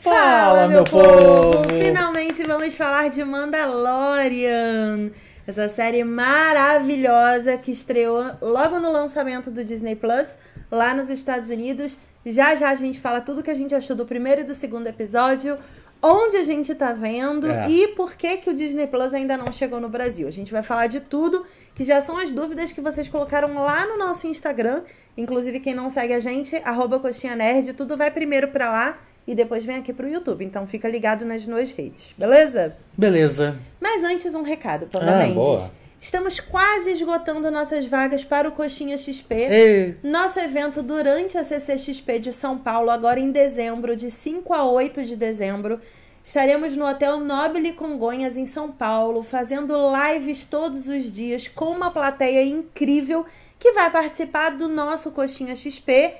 Fala, meu povo! Finalmente vamos falar de Mandalorian. Essa série maravilhosa que estreou logo no lançamento do Disney Plus, lá nos Estados Unidos. Já já a gente fala tudo que a gente achou do primeiro e do segundo episódio, onde a gente tá vendo É. e por que que o Disney Plus ainda não chegou no Brasil. A gente vai falar de tudo, que já são as dúvidas que vocês colocaram lá no nosso Instagram. Inclusive, quem não segue a gente, arroba Coxinha Nerd, tudo vai primeiro pra lá e depois vem aqui pro YouTube. Então fica ligado nas duas redes, beleza? Beleza. Mas antes um recado, Panda Ah, Mendes. boa. Estamos quase esgotando nossas vagas para o Coxinha XP. Ei. Nosso evento durante a CCXP de São Paulo, agora em dezembro, de 5 a 8 de dezembro. Estaremos no Hotel Nobile Congonhas, em São Paulo, fazendo lives todos os dias com uma plateia incrível que vai participar do nosso Coxinha XP.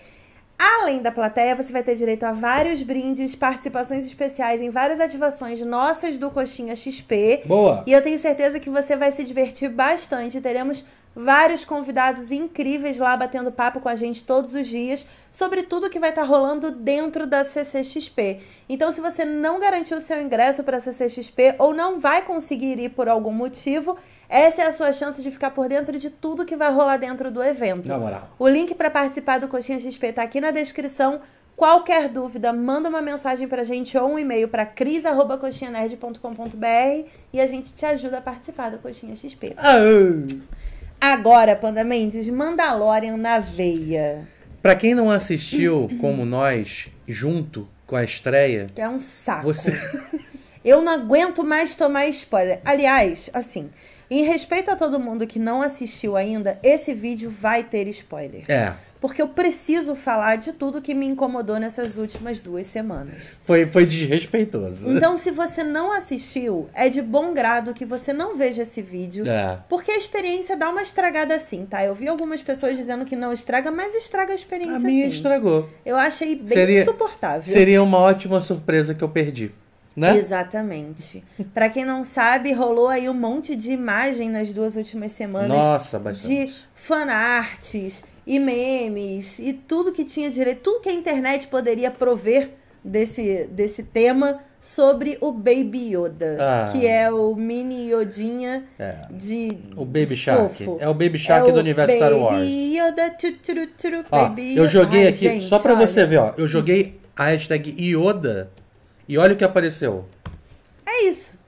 Além da plateia, você vai ter direito a vários brindes, participações especiais em várias ativações nossas do Coxinha XP. Boa. E eu tenho certeza que você vai se divertir bastante. Teremos vários convidados incríveis lá batendo papo com a gente todos os dias sobre tudo que vai estar rolando dentro da CCXP. Então, se você não garantiu o seu ingresso para a CCXP ou não vai conseguir ir por algum motivo, essa é a sua chance de ficar por dentro de tudo que vai rolar dentro do evento. Na moral. O link para participar do Coxinha XP tá aqui na descrição. Qualquer dúvida, manda uma mensagem pra gente ou um e-mail para cris@coxinhanerd.com.br e a gente te ajuda a participar do Coxinha XP. Agora, Panda Mendes, Mandalorian na veia. Pra quem não assistiu, como nós, junto com a estreia, Que é um saco. você. Eu não aguento mais tomar spoiler. Aliás, assim, em respeito a todo mundo que não assistiu ainda, esse vídeo vai ter spoiler. É. Porque eu preciso falar de tudo que me incomodou nessas últimas duas semanas. Foi, foi desrespeitoso. Então, se você não assistiu, é de bom grado que você não veja esse vídeo. É. Porque a experiência dá uma estragada assim, tá? Eu vi algumas pessoas dizendo que não estraga, mas estraga a experiência A minha sim. estragou. Eu achei bem Seria- insuportável. Seria uma ótima surpresa que eu perdi. Né? Exatamente. Pra quem não sabe, rolou aí um monte de imagem nas duas últimas semanas Nossa, de bastante. fanarts e memes e tudo que tinha direito, tudo que a internet poderia prover desse, desse tema sobre o Baby Yoda, Ah. que é o mini Yodinha É. de O Baby Shark. fofo. É o Baby Shark É do universo Star Wars. Baby Yoda, tu, turu, turu, Ó, Baby eu Yoda. joguei Ai, aqui, gente, só pra olha. você ver, ó. Eu joguei a hashtag Ioda e olha o que apareceu. É isso.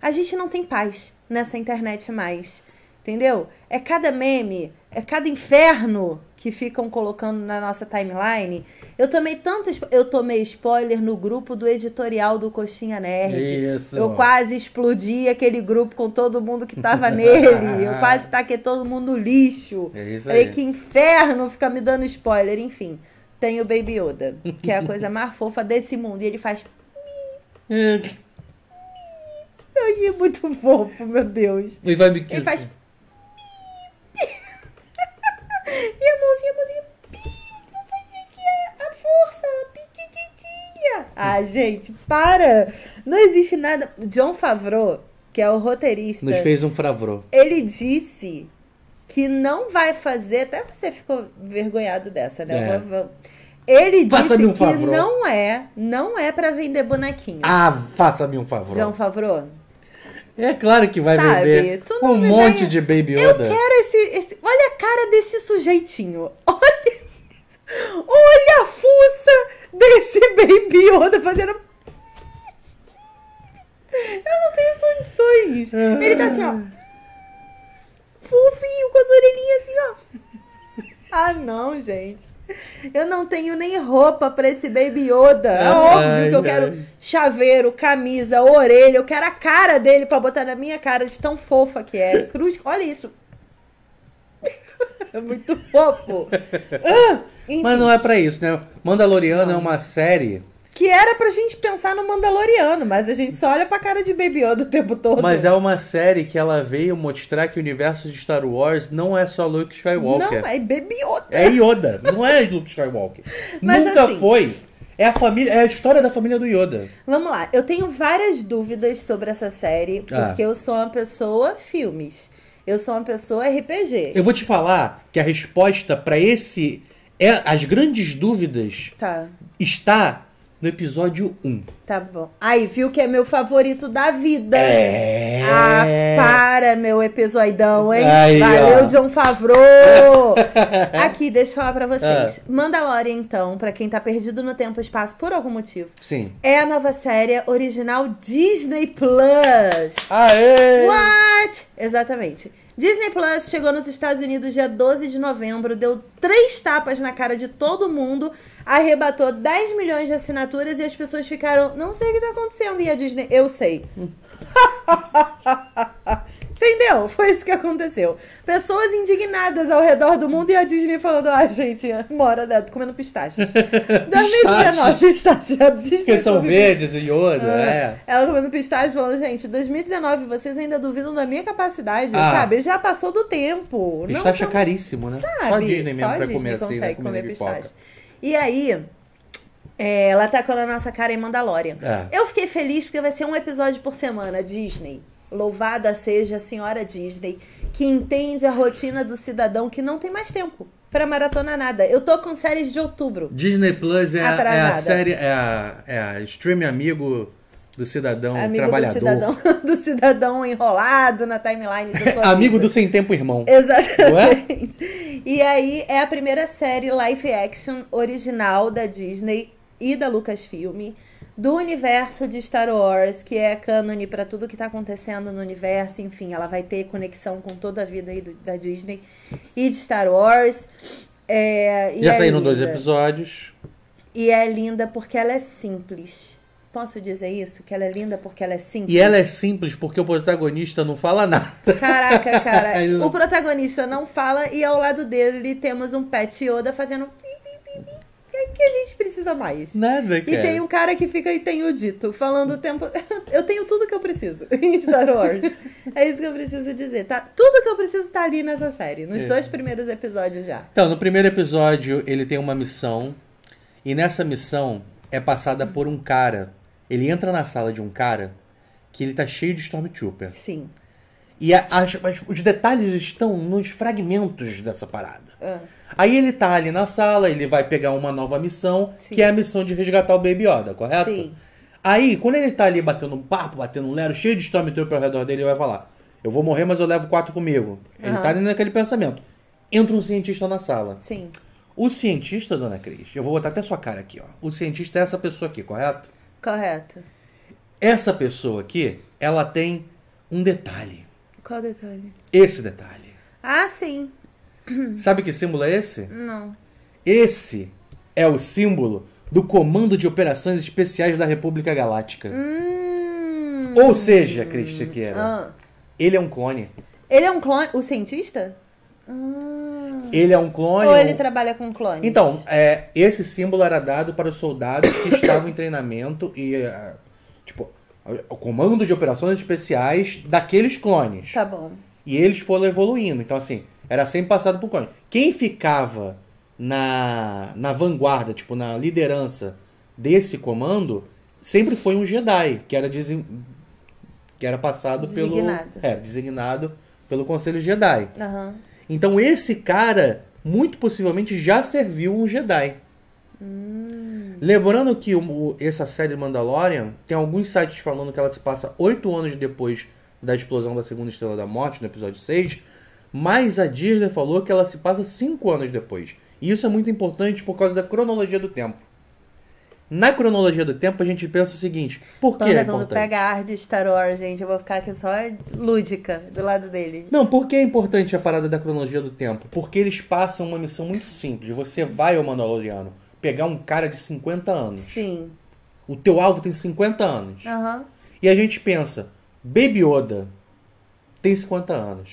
A gente não tem paz nessa internet mais. Entendeu? É cada meme, é cada inferno que ficam colocando na nossa timeline. Eu tomei tanto. spo- Eu tomei spoiler no grupo do editorial do Coxinha Nerd. Isso. Eu quase explodi aquele grupo com todo mundo que tava nele. Eu quase taquei todo mundo no lixo. É isso Falei aí. que inferno ficar me dando spoiler. Enfim, tem o Baby Yoda, que é a coisa mais fofa desse mundo. E ele faz Eu achei muito fofo, meu Deus. E vai me. Ele faz. e a mãozinha, a mãozinha. Vou fazer aqui a, a força, a piquititinha. Ah, gente, para! Não existe nada. John Favreau, que é o roteirista, Nos fez um fravro. ele disse que não vai fazer. Até você ficou vergonhado dessa, né? É. Vamos- Ele disse um que favor. não é, não é pra vender bonequinho. Ah, faça-me um favor. John Favreau. É claro que vai Sabe, vender um monte venha- de Baby Eu Yoda. quero esse, esse- Olha a cara desse sujeitinho. Olha. Olha a fuça desse Baby Yoda fazendo. Eu não tenho condições. Ele tá assim, ó. Fofinho, com as orelhinhas assim, ó. Ah, não, gente. Eu não tenho nem roupa pra esse Baby Yoda. É óbvio que eu quero chaveiro, camisa, orelha. Eu quero a cara dele pra botar na minha cara de tão fofa que é. Cruz, olha isso. É muito fofo. Ah, Mas não é pra isso, né? Mandaloriano é uma série, Que era pra gente pensar no Mandaloriano, mas a gente só olha pra cara de Baby Yoda o tempo todo. mas é uma série que ela veio mostrar que o universo de Star Wars não é só Luke Skywalker. Não, é Baby Yoda. É Yoda, não é Luke Skywalker. Mas Nunca assim- foi. É a família, é a história da família do Yoda. Vamos lá, eu tenho várias dúvidas sobre essa série, Ah. porque eu sou uma pessoa filmes. Eu sou uma pessoa RPG. Eu vou te falar que a resposta pra esse É, as grandes dúvidas Tá, está no episódio 1. tá bom. Aí, viu que é meu favorito da vida. É. Ah, para, meu episódão, hein? Aí, Valeu, ó. John Favreau! Aqui, deixa eu falar pra vocês. Ah. Mandalorian, então, pra quem tá perdido no tempo e espaço por algum motivo, Sim. é a nova série original Disney Plus. Aê! What? Exatamente. Disney Plus chegou nos Estados Unidos dia 12 de novembro, deu três tapas na cara de todo mundo, arrebatou 10 milhões de assinaturas e as pessoas ficaram, não sei o que tá acontecendo. E a Disney, eu sei. Entendeu? Foi isso que aconteceu. Pessoas indignadas ao redor do mundo e a Disney falando: ah, gente, hora dentro, comendo pistachos. 2019, pistache. A Disney Porque são verdes e Yoda, é. ela comendo pistache falando, gente, 2019, vocês ainda duvidam da minha capacidade, Ah. sabe? Já passou do tempo. Pistache não é caríssimo, né? sabe? Só Disney mesmo Só pra Disney comer assim, né? comer pistache. E aí, é, ela tacou na nossa cara em Mandalorian. É. Eu fiquei feliz porque vai ser um episódio por semana, Disney. Louvada seja a senhora Disney, que entende a rotina do cidadão que não tem mais tempo pra maratonar nada. Eu tô com séries de outubro. Disney Plus é, a- é a série, é a, é a stream amigo do cidadão Amigo trabalhador. do cidadão, do cidadão enrolado na timeline amigo do sem tempo irmão. Exatamente. E aí é a primeira série live action original da Disney e da Lucasfilm do universo de Star Wars, que é cânone pra tudo que tá acontecendo no universo, enfim, ela vai ter conexão com toda a vida aí do- da Disney e de Star Wars. É, Já é saíram dois linda. episódios. E é linda porque ela é simples. Posso dizer isso? Que ela é linda porque ela é simples. E ela é simples porque o protagonista não fala nada. Caraca, cara. O protagonista não fala e ao lado dele temos um Pet Yoda fazendo que que a gente precisa mais? Nada, E cara. tem um cara que fica e tem o dito, falando o tempo. Eu tenho tudo que eu preciso em Star Wars. é isso que eu preciso dizer. Tá? Tudo que eu preciso tá ali nessa série, nos É. dois primeiros episódios já. Então, no primeiro episódio, ele tem uma missão. E nessa missão é passada por um cara. Ele entra na sala de um cara que ele tá cheio de Stormtrooper. Sim. E a- as- as- os detalhes estão nos fragmentos dessa parada. Ah, Aí ele tá ali na sala, ele vai pegar uma nova missão, Sim. que é a missão de resgatar o Baby Yoda, correto? Sim. Aí, quando ele tá ali batendo um papo, batendo um lero, cheio de Stormtrooper ao redor dele, ele vai falar: Eu vou morrer, mas eu levo quatro comigo. Ele tá ali naquele pensamento. Entra um cientista na sala. sim. O cientista, dona Cris, eu vou botar até sua cara aqui, ó. O cientista é essa pessoa aqui, correto? Correto. Essa pessoa aqui, ela tem um detalhe. Qual detalhe? Esse detalhe. Ah, sim. Sabe que símbolo é esse? Não. Esse é o símbolo do Comando de Operações Especiais da República Galáctica. Hum. Ou seja, Cris Tequeira, Ah. ele é um clone. Ele é um clone. O cientista? Ah. Ele é um clone. Ou um- ele trabalha com clones? Então, é, esse símbolo era dado para os soldados que estavam em treinamento e, é, tipo, o comando de operações especiais daqueles clones. Tá bom. E eles foram evoluindo. Então, assim, era sempre passado por clone. Quem ficava na, na vanguarda, tipo, na liderança desse comando, sempre foi um Jedi, que era, desen- que era passado Designado. pelo. É, designado pelo Conselho Jedi. Aham. Então esse cara, muito possivelmente, já serviu um Jedi. Lembrando que o- essa série Mandalorian tem alguns sites falando que ela se passa oito anos depois da explosão da segunda estrela da morte, no episódio 6, mas a Disney falou que ela se passa cinco anos depois. E isso é muito importante por causa da cronologia do tempo. Na cronologia do tempo, a gente pensa o seguinte: por que é Quando, quando importante? pega a arte de Star Wars, gente, eu vou ficar aqui só lúdica do lado dele. Não, por que é importante a parada da cronologia do tempo? Porque eles passam uma missão muito simples. Você vai ao Mandaloriano pegar um cara de 50 anos. Sim. O teu alvo tem 50 anos. Aham. E a gente pensa, Baby Yoda tem 50 anos.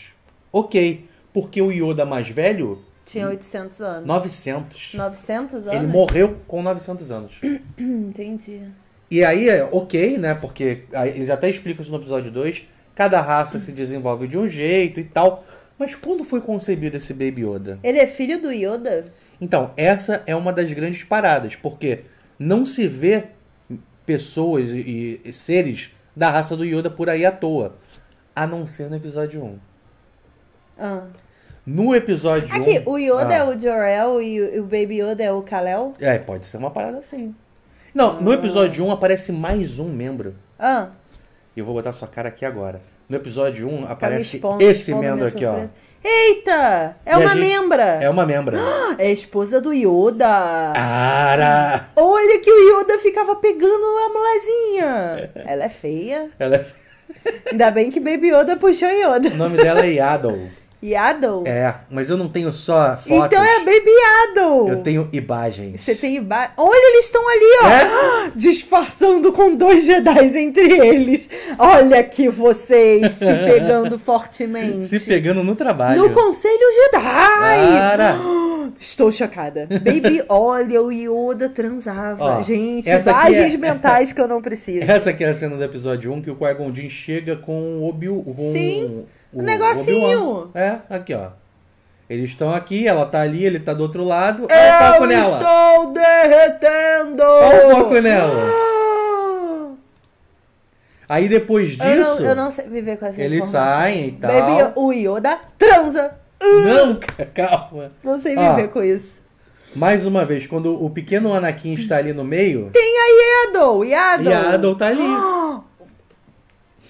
Ok, porque o Yoda mais velho, Tinha 800 anos. 900. 900 anos? Ele morreu com 900 anos. Entendi. E aí é ok, né? Porque eles até explicam isso no episódio 2. Cada raça se desenvolve de um jeito e tal. Mas quando foi concebido esse Baby Yoda? Ele é filho do Yoda? Então, essa é uma das grandes paradas, porque não se vê pessoas e, e seres da raça do Yoda por aí à toa, a não ser no episódio 1. Ah. No episódio Aqui, 1. o Yoda Ah. é o Jor-El e o, Baby Yoda é o Kal-El? É, pode ser uma parada assim. Não, no episódio 1 aparece mais um membro. Ah, E eu vou botar sua cara aqui agora. No episódio 1 tá me aparece expondo, esse expondo membro aqui, ó. Eita! É E uma gente- membra! É uma membra. É a esposa do Yoda! Cara! Olha que o Yoda ficava pegando a molezinha! Ela é feia. Ela é- Ainda bem que Baby Yoda puxou Yoda. O nome dela é Yaddle. Yaddle? É, mas eu não tenho só fotos. Então é Baby Yaddle! Eu tenho imagens. Você tem iba... Olha, eles estão ali, ó! É? Disfarçando com dois Jedi entre eles. Olha aqui vocês se pegando fortemente. Se pegando no trabalho. No Conselho Jedi! Cara! Estou chocada. Baby, olha, o Yoda transava. Ó, Gente, imagens é- mentais que eu não preciso. Essa aqui é a cena do episódio 1 que o Jinn chega com o Obi com Sim, o, negocinho. É, aqui ó. Eles estão aqui, ela tá ali, ele tá do outro lado. Olha o foco eu nela. estou derretendo! Olha o foco nela. Ah! Aí depois disso, Eu não, eu não sei viver com essa eles informação. saem e tal. Baby, o Yoda transa. Não, calma. Não sei viver com isso. Mais uma vez, quando o pequeno Anakin está ali no meio, Tem a Yaddle, Yaddle. e Adol tá ali.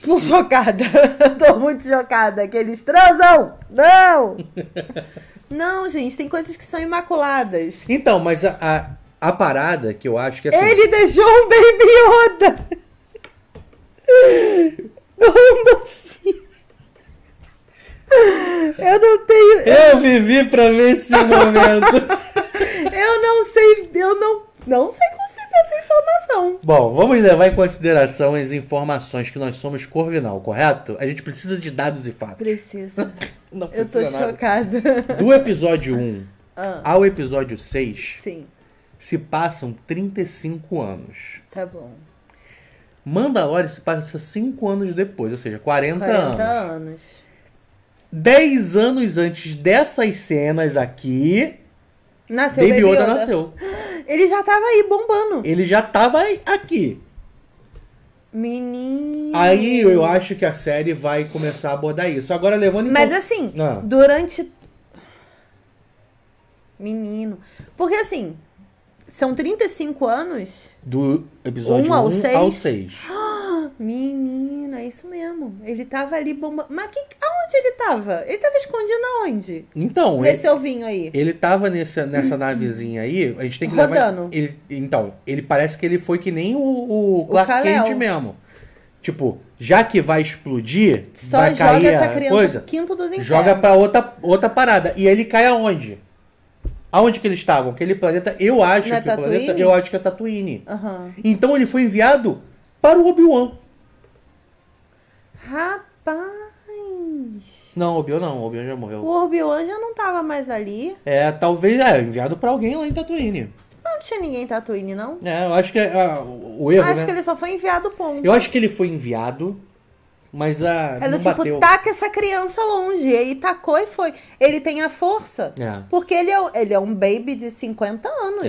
Tô chocada. Tô muito chocada que eles transam. Não. Não, gente, tem coisas que são imaculadas. Então, mas a, a, a parada que eu acho que assim. Ele deixou um Baby Yoda. Como assim? Eu não tenho. Eu vivi pra ver esse momento. Eu não sei. Eu não. Não sei conseguir essa informação. Bom, vamos levar em consideração as informações que nós somos Corvinal, correto? A gente precisa de dados e fatos. Precisa. Não Eu tô precisa nada. chocada. Do episódio 1 Ah. ao episódio 6 Sim, se passam 35 anos. tá bom. Mandalorian se passa 5 anos depois, ou seja, 40, 40 anos. anos. 10 anos antes dessas cenas aqui, Nasceu Baby Baby Yoda nasceu. Ele já tava aí bombando. Ele já tava aqui. Menino. Aí eu acho que a série vai começar a abordar isso. Agora levando em Mas conta- assim, Ah. durante. Menino. Porque assim, são 35 anos. do episódio Um ao 1 seis? ao 6. Menina, é isso mesmo. Ele tava ali bombando. Mas que... aonde ele tava? Ele tava escondido aonde? Então, Nesse ele, ovinho aí. ele tava nessa, nessa navezinha aí, a gente tem que levar. Rodando. Ele, então, ele parece que ele foi que nem o, o Clark Kal-El. Kent mesmo. Tipo, já que vai explodir, Só vai joga cair essa coisa, quinto dos infernos. joga pra outra, outra parada. E ele cai aonde? Aonde que eles estavam? Aquele planeta, eu acho Na que o planeta, eu acho que é Tatooine. Aham. Então ele foi enviado para o Obi-Wan. Rapaz. Não, Obi-Wan não, o Obi-Wan já morreu. O Obi-Wan já não tava mais ali. É, talvez, é, enviado pra alguém lá em Tatooine. Não tinha ninguém em Tatooine, não? É, eu acho que é ah, o o erro, Acho né? que ele só foi enviado ponto. Eu acho que ele foi enviado, mas a É do não tipo, bateu. taca essa criança longe. E aí tacou e foi. Ele tem a força. É. Porque ele é, ele é um baby de 50 anos.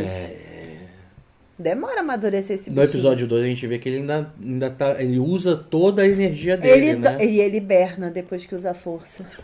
Demora a amadurecer esse No bichinho. episódio 2 a gente vê que ele ainda, ainda tá. Ele usa toda a energia dele, Ele, né? E ele hiberna depois que usa a força.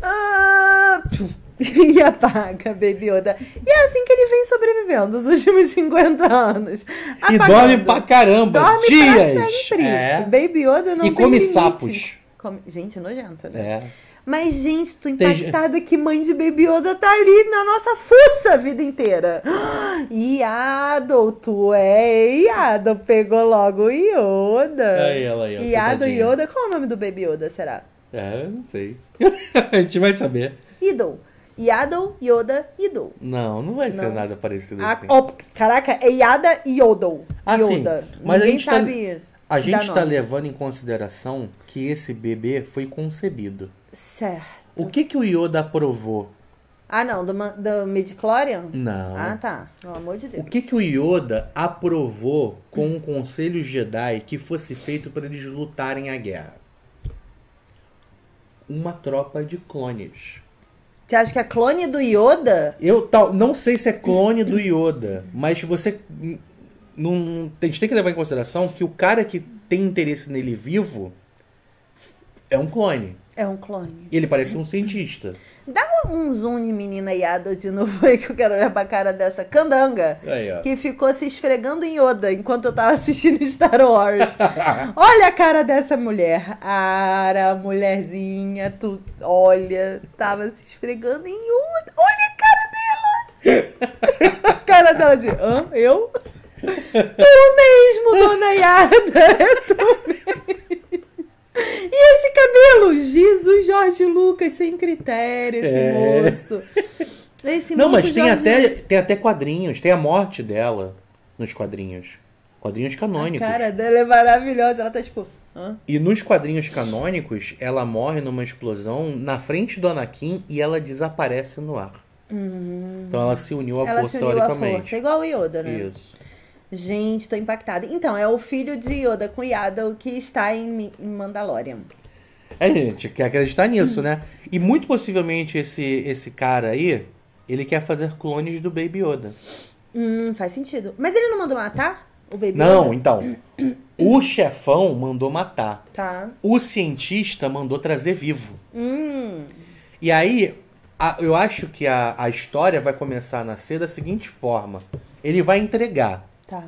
Ah, e apaga, Baby Yoda. E é assim que ele vem sobrevivendo os últimos 50 anos. E Apagando. dorme pra caramba, Dorme dias. pra sempre. É. Baby Yoda não E come limite. sapos. Come- Gente, nojento, né? É. Mas, gente, tô Tem impactada que mãe de Baby Yoda tá ali na nossa fuça a vida inteira. Iado, tu é Iado. Pegou logo o Yoda. Aí ela aí, ó, Iado sentadinha. Yoda. Qual é o nome do Baby Yoda, será? É, eu não sei. a gente vai saber. Idol. Yaddle, Yoda, Idol. Não, não vai ser Não. nada parecido A- assim. ó, caraca, é Yada e Yodel. Ah, sim. Yoda. Mas a Ninguém gente tá- sabe A gente tá nome. levando em consideração que esse bebê foi concebido. Certo. O que que o Yoda aprovou? Ah, não, do, do Midichlorian? Não. Ah, tá. Pelo amor de O Deus. que que o Yoda aprovou com o Conselho Jedi que fosse feito para eles lutarem a guerra? Uma tropa de clones. Você acha que é clone do Yoda? Eu tal, não sei se é clone do Yoda, mas você não, a gente tem que levar em consideração que o cara que tem interesse nele vivo é um clone. É um clone. Ele parece um cientista. Dá um zoom de menina Yada de novo aí que eu quero olhar pra cara dessa candanga. Aí. Que ficou se esfregando em Yoda enquanto eu tava assistindo Star Wars. olha a cara dessa mulher. Ara, mulherzinha, tu, olha, tava se esfregando em Yoda. Olha a cara dela! a cara dela de, hã? Eu? Tu mesmo, dona Yada! É tu mesmo! E esse cabelo? Jesus Jorge Lucas, sem critério, esse É. moço. Esse Não, moço mas tem Jorge até, tem até quadrinhos. Tem a morte dela nos quadrinhos. Quadrinhos A canônicos. cara dela é maravilhosa. Ela tá tipo. Hã? E nos quadrinhos canônicos, ela morre numa explosão na frente do Anakin e ela desaparece no ar. Então ela se uniu à Hum. Ela força se uniu à teoricamente. força, igual o Yoda, né? Isso. Gente, tô impactada. Então, é o filho de Yoda com Yada o que está em Mandalorian. É, gente, quer acreditar nisso, né? E muito possivelmente esse, esse cara aí, ele quer fazer clones do Baby Yoda. Hum, faz sentido. Mas ele não mandou matar o Baby Não, Yoda? então. O chefão mandou matar. Tá. O cientista mandou trazer vivo. Hum. E aí, a- eu acho que a, a história vai começar a nascer da seguinte forma: ele vai entregar. Tá.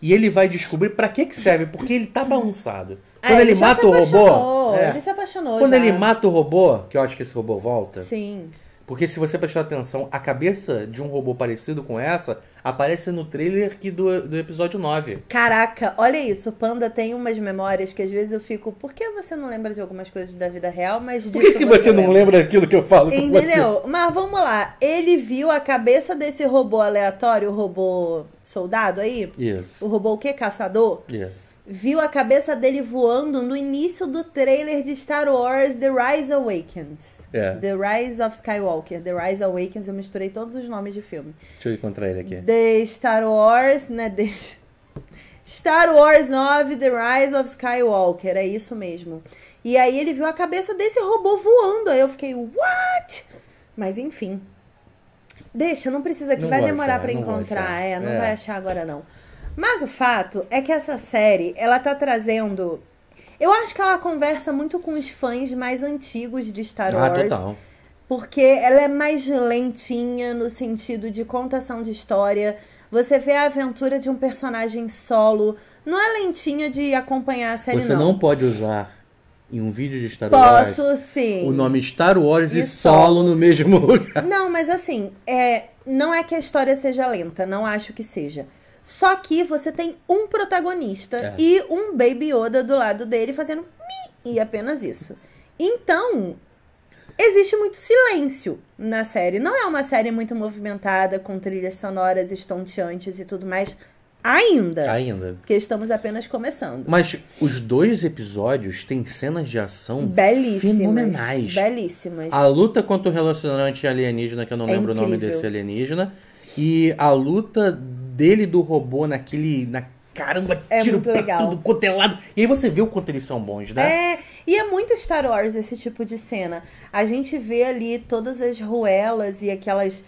E ele vai descobrir pra que que serve, porque ele tá balançado. Ah, Quando ele, já mata o robô. é, Ele se apaixonou. quando já. ele mata o robô, que eu acho que esse robô volta. Sim. Porque se você prestar atenção, a cabeça de um robô parecido com essa aparece no trailer aqui do, do episódio 9. Caraca, olha isso. O Panda tem umas memórias que às vezes eu fico. Por que você não lembra de algumas coisas da vida real, mas disso Por que, que você não lembra daquilo que eu falo com você? Entendeu? Mas vamos lá. Ele viu a cabeça desse robô aleatório, o robô soldado aí? O Isso, robô o quê? Caçador? isso. Viu a cabeça dele voando no início do trailer de Star Wars The Rise Awakens. É. The Rise of Skywalker. The Rise Awakens, eu misturei todos os nomes de filme. Deixa eu encontrar ele aqui. The Star Wars, né? The... Star Wars 9, The Rise of Skywalker. É isso mesmo. E aí ele viu a cabeça desse robô voando. Aí eu fiquei, what? Mas enfim. Deixa, não precisa que Não vai demorar não vou encontrar. achar. É, não É. vai achar agora não. Mas o fato é que essa série, ela tá trazendo. Eu acho que ela conversa muito com os fãs mais antigos de Star Ah, Wars. total. Porque ela é mais lentinha no sentido de contação de história. Você vê a aventura de um personagem solo. Não é lentinha de acompanhar a série, Você não. pode usar em um vídeo de Star Wars Posso sim. o nome Star Wars e, E solo no mesmo lugar. Não, mas assim, é, não é que a história seja lenta, não acho que seja. Só que você tem um protagonista É. e um Baby Yoda do lado dele fazendo mi, e apenas isso. Então, existe muito silêncio na série. Não é uma série muito movimentada, com trilhas sonoras estonteantes e tudo mais, ainda. Ainda. Porque estamos apenas começando. Mas os dois episódios têm cenas de ação Belíssimas. fenomenais. Belíssimas. A luta contra o relacionante alienígena, que eu não É lembro o nome incrível. desse alienígena, e a luta dele do robô naquele. Na, caramba, É tiro muito legal. tudo cotelado. E aí você vê o quanto eles são bons, né? É, e é muito Star Wars esse tipo de cena. A gente vê ali todas as ruelas e aquelas.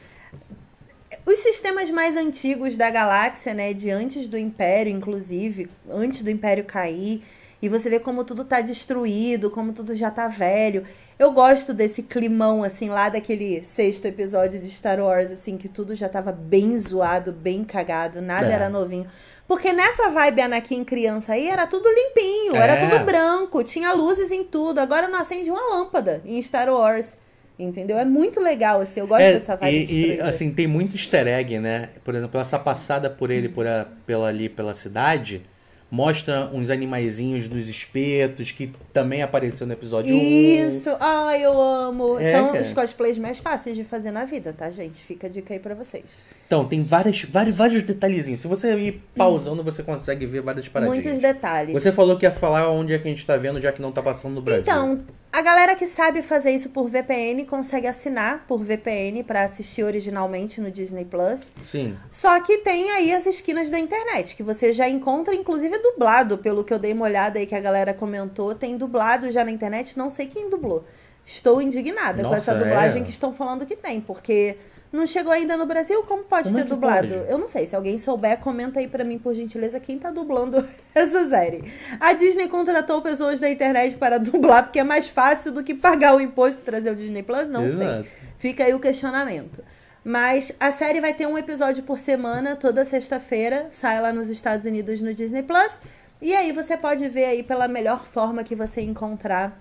Os sistemas mais antigos da galáxia, né? De antes do Império, inclusive, antes do Império cair. E você vê como tudo tá destruído, como tudo já tá velho. Eu gosto desse climão, assim, lá daquele sexto episódio de Star Wars, assim, que tudo já tava bem zoado, bem cagado, nada É. era novinho. Porque nessa vibe Anakin criança aí, era tudo limpinho, É. era tudo branco, tinha luzes em tudo. Agora não acende uma lâmpada em Star Wars. Entendeu? É muito legal, assim, eu gosto É, dessa vibe e, e, assim, tem muito easter egg, né? Por exemplo, essa passada por ele por a- pela, ali pela cidade mostra uns animaizinhos dos espetos que também apareceu no episódio 1. Isso! Ai, eu amo! É, São cara. os cosplays mais fáceis de fazer na vida, tá, gente? Fica a dica aí pra vocês. Então, tem várias, vários, vários detalhezinhos. Se você ir pausando, você consegue ver várias paradinhas. Muitos detalhes. Você falou que ia falar onde é que a gente tá vendo, já que não tá passando no Brasil. Então, a galera que sabe fazer isso por VPN consegue assinar por VPN pra assistir originalmente no Disney Plus. Sim. Só que tem aí as esquinas da internet, que você já encontra, inclusive dublado, pelo que eu dei uma olhada aí que a galera comentou. Tem dublado já na internet, não sei quem dublou. Estou indignada com Nossa, essa dublagem é. que estão falando que tem, porque não chegou ainda no Brasil, como pode Como é ter que dublado? pode? Eu não sei, se alguém souber, comenta aí pra mim, por gentileza, quem tá dublando essa série. A Disney contratou pessoas da internet para dublar, porque é mais fácil do que pagar o imposto e trazer o Disney Plus, não Exato. sei. Fica aí o questionamento. Mas a série vai ter um episódio por semana, toda sexta-feira, sai lá nos Estados Unidos no Disney Plus. E aí você pode ver aí pela melhor forma que você encontrar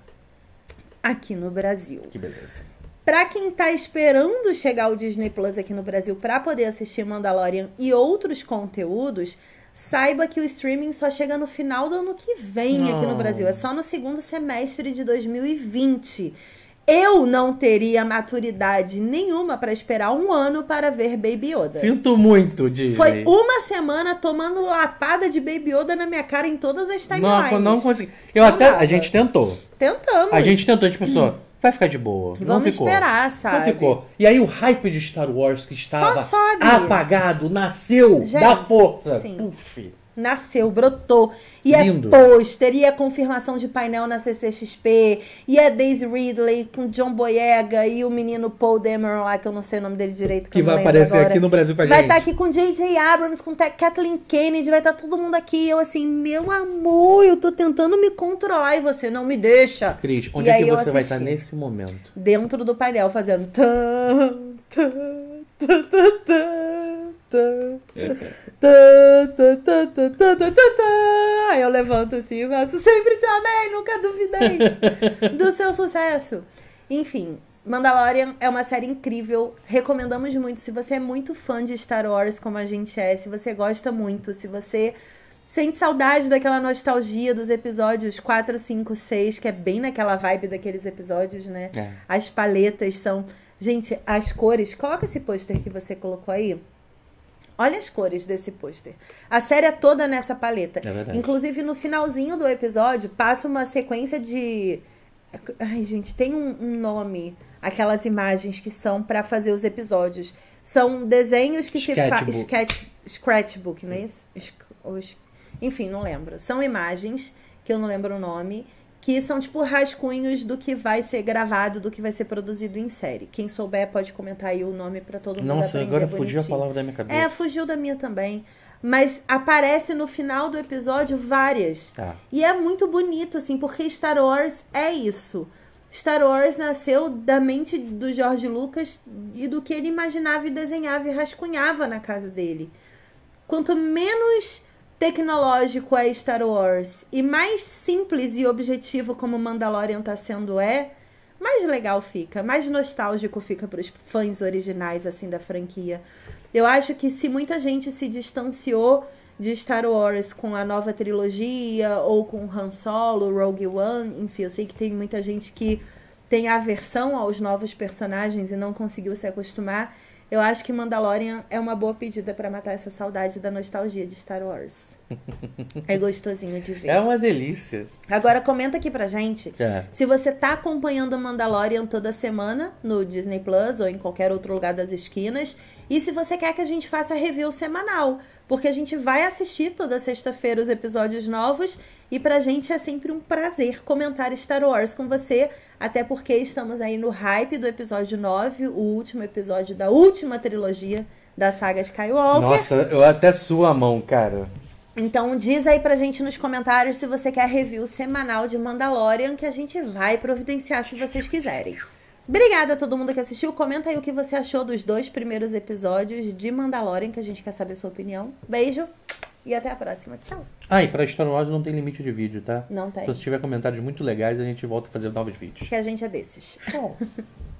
aqui no Brasil. Que beleza. Pra quem tá esperando chegar o Disney Plus aqui no Brasil pra poder assistir Mandalorian e outros conteúdos, saiba que o streaming só chega no final do ano que vem aqui no Não. Brasil. É só no segundo semestre de 2020. Eu não teria maturidade nenhuma pra esperar um ano para ver Baby Yoda. Sinto muito, Disney. Foi uma semana tomando lapada de Baby Yoda na minha cara em todas as timelines. Não, não consegui. Eu Não até. dava. A gente tentou. Tentamos. A gente tentou, tipo, pessoa, vai ficar de boa. não Vamos ficou. esperar, sabe? Não ficou. E aí o hype de Star Wars que estava apagado, nasceu Gente, da força. sim. Puf. Nasceu, brotou. E Lindo. é pôster, e é confirmação de painel na CCXP, e é Daisy Ridley com John Boyega e o menino Paul Dameron lá, que eu não sei o nome dele direito. Que, Que vai aparecer agora. aqui no Brasil com a Vai gente. estar aqui com J.J. Abrams, com Kathleen Kennedy, vai estar todo mundo aqui. Eu assim, meu amor, eu tô tentando me controlar e você não me deixa. Cris, onde E é que você vai estar nesse momento? Dentro do painel, fazendo... tan, tan, tan, tan, tan, Aí eu levanto assim e faço, sempre te amei, nunca duvidei do seu sucesso. Enfim, Mandalorian é uma série incrível, recomendamos muito. Se você é muito fã de Star Wars, como a gente é, se você gosta muito, se você sente saudade daquela nostalgia dos episódios 4, 5, 6, que é bem naquela vibe daqueles episódios, né? É. As paletas são. Gente, as cores. Coloca esse pôster que você colocou aí. Olha as cores desse pôster. A série é toda nessa paleta. É verdade. Inclusive, no finalzinho do episódio, passa uma sequência de. Ai, gente, tem um, um nome. Aquelas imagens que são pra fazer os episódios. São desenhos que se Sketchbook. faz. Sketch... Scratchbook, não é isso? Enfim, não lembro. São imagens, que eu não lembro o nome, que são tipo rascunhos do que vai ser gravado, do que vai ser produzido em série. Quem souber pode comentar aí o nome pra todo mundo Nossa, agora fugiu a palavra da minha cabeça. É, fugiu da minha também. Mas aparece no final do episódio várias. Tá. E é muito bonito, assim, porque Star Wars é isso. Star Wars nasceu da mente do George Lucas e do que ele imaginava e desenhava e rascunhava na casa dele. Quanto menos tecnológico é Star Wars e mais simples e objetivo como Mandalorian tá sendo é, mais legal fica, mais nostálgico fica para os fãs originais assim da franquia. Eu acho que se muita gente se distanciou de Star Wars com a nova trilogia ou com Han Solo, Rogue One, enfim, eu sei que tem muita gente que tem aversão aos novos personagens e não conseguiu se acostumar. Eu acho que Mandalorian é uma boa pedida pra matar essa saudade da nostalgia de Star Wars. é gostosinho de ver. É uma delícia. Agora comenta aqui pra gente É. se você tá acompanhando Mandalorian toda semana no Disney Plus ou em qualquer outro lugar das esquinas. E se você quer que a gente faça review semanal. Porque a gente vai assistir toda sexta-feira os episódios novos. E pra gente é sempre um prazer comentar Star Wars com você. Até porque estamos aí no hype do episódio 9, o último episódio da última trilogia da saga Skywalker. Nossa, eu até suo a mão, cara. Então diz aí pra gente nos comentários se você quer review semanal de Mandalorian que a gente vai providenciar se vocês quiserem. Obrigada a todo mundo que assistiu. Comenta aí o que você achou dos dois primeiros episódios de Mandalorian, que a gente quer saber sua opinião. Beijo e até a próxima. Tchau. Ah, e pra Star Wars não tem limite de vídeo, tá? Não tem. Se você tiver comentários muito legais, a gente volta a fazer novos vídeos. Que a gente é desses. Tchau.